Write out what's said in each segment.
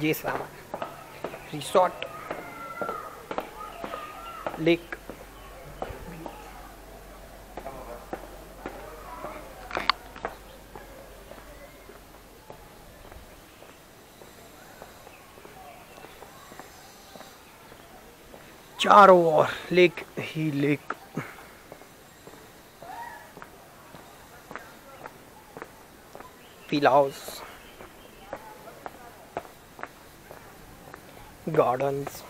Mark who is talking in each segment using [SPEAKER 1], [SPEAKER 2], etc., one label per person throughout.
[SPEAKER 1] जे सामान resort lake. चारों ओर लेक ही लेक। पिलाउस gardens.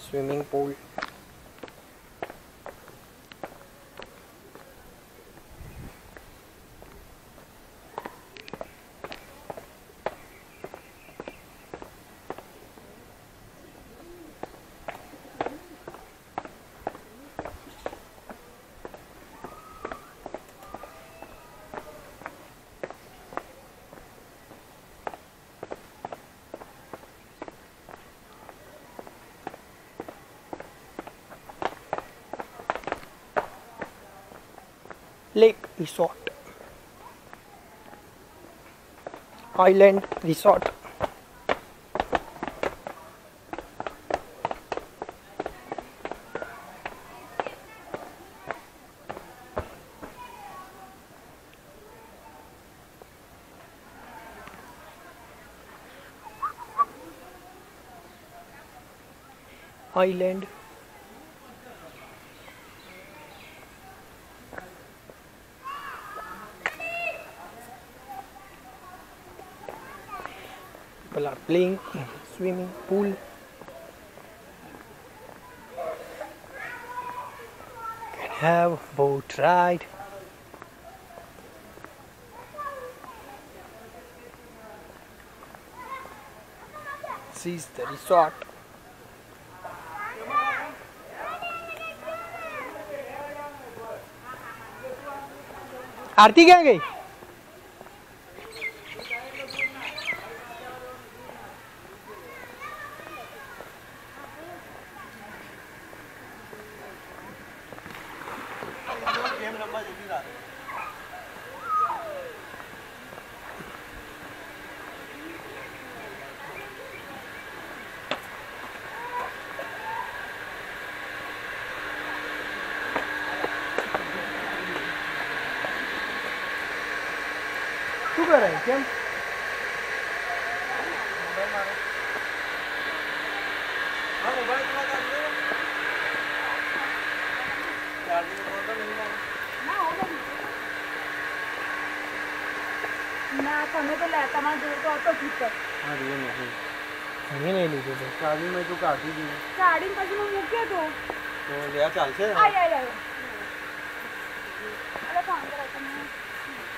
[SPEAKER 1] Swimming pool lake resort. Island resort. Island people are playing in swimming pool can have boat ride this is the resort Aarti क्या गई શું કરે કેમ
[SPEAKER 2] ના તમે તો લે તમારે જોડે તો હતો ફીચર
[SPEAKER 1] અમે નહીં લીધું તો
[SPEAKER 3] ચાલી મેં તું કાઢી દીધું
[SPEAKER 2] કાઢીને પછી મેં મૂક્યો તો
[SPEAKER 3] તો લ્યા ચાલશે
[SPEAKER 2] આય આય આય અરે ફોન કરો તમે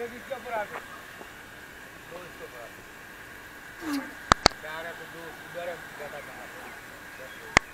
[SPEAKER 1] Grăbiți-o,
[SPEAKER 3] brate. Grăbiți-o, brate. Dar cu două, cu
[SPEAKER 1] doar am gata, gata.